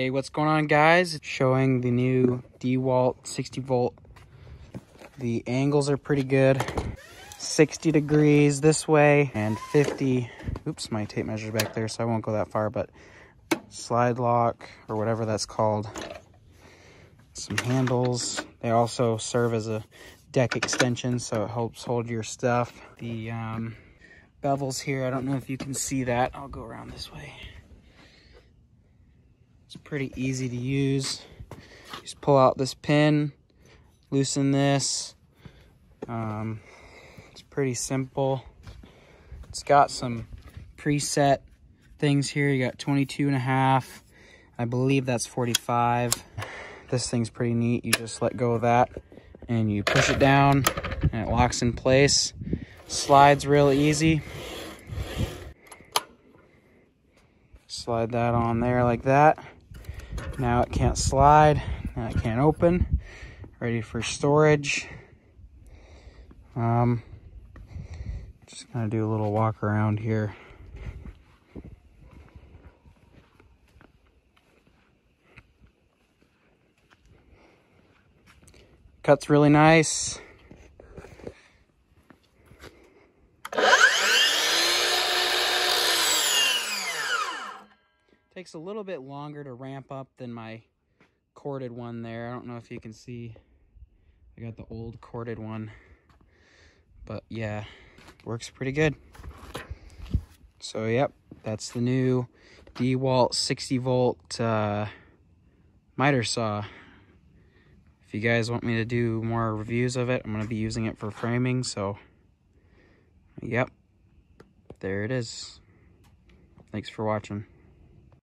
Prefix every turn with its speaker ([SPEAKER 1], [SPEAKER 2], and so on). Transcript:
[SPEAKER 1] Hey, what's going on guys? Showing the new DeWalt 60 volt. The angles are pretty good. 60 degrees this way and 50, oops, my tape measure back there, so I won't go that far, but slide lock or whatever that's called. Some handles. They also serve as a deck extension, so it helps hold your stuff. The um, bevels here, I don't know if you can see that. I'll go around this way. Pretty easy to use. Just pull out this pin, loosen this. Um, it's pretty simple. It's got some preset things here. You got 22 and a half. I believe that's 45. This thing's pretty neat. You just let go of that and you push it down and it locks in place. Slides real easy. Slide that on there like that. Now it can't slide. Now it can't open. Ready for storage. Um, just gonna do a little walk around here. Cuts really nice. Takes a little bit longer to ramp up than my corded one there. I don't know if you can see. I got the old corded one. But yeah, works pretty good. So yep, that's the new DeWalt 60 volt uh, miter saw. If you guys want me to do more reviews of it, I'm going to be using it for framing. So yep, there it is. Thanks for watching.